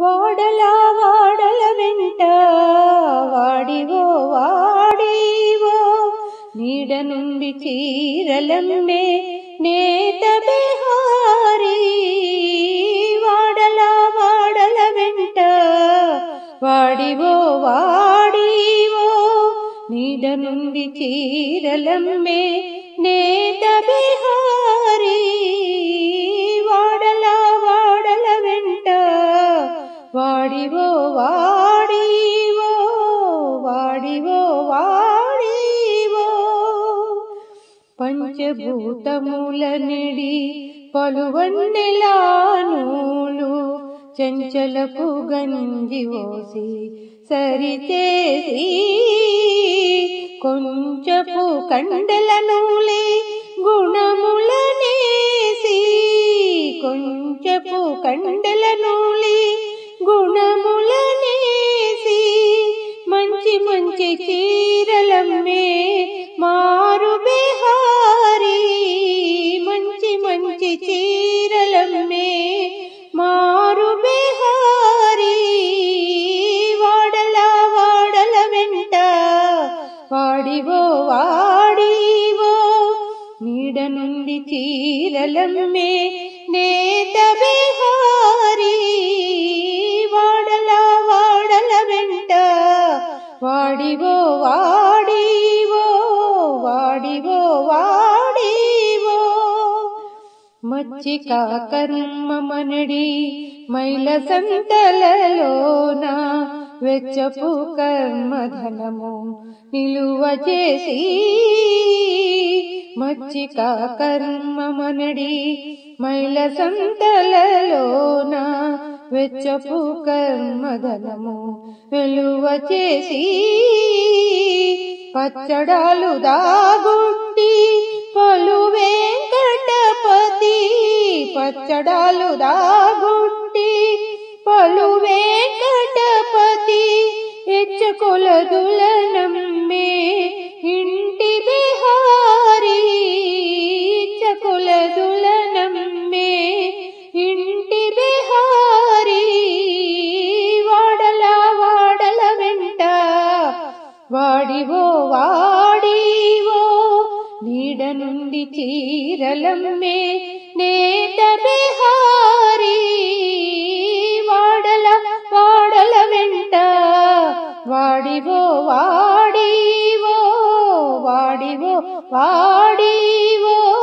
వాడల వాడల వెంట వాడివో వాడివో. నీడ నుండి చీరలమ్మే నేత బిహారీ. వాడల వాడల వెంట వాడివో వాడివో. నీడ నుండి చీరలమ్మే నేత బిహారీ పంచభూతముల నిడి పలువన్నెలానూలు చంచలపు గంజి ఓసి సరిచేసి కొంచెపు కండల నూలే గుణములనేసి కొంచెపు కండల నూలి గుణములనేసి నుండి చీరలమ్మే నేత బిహారీ. వాడల వాడల వెంట వాడివో వాడివో వాడివో వాడివో. మచ్చిక కర్మ మనడి మైల సంతలలోన వెచ్చపు కర్మధనము నిలువ చేసి మచ్చిక కర్మమనడి మైల సంతలలోన వెచ్చపు కర్మధనము వెలువ చేసి పచ్చడాలు దాగుండి పలు వెంకటపతి పచ్చడాలు దాగుండి పలు వెంకటపతి ఎచ్చకొలదుల వాడివో వాడివో నీడ నుండి చీరలమ్మే నేత బిహారీ. వాడల వాడల వెంట వాడివో వాడివో వాడివో వాడివో.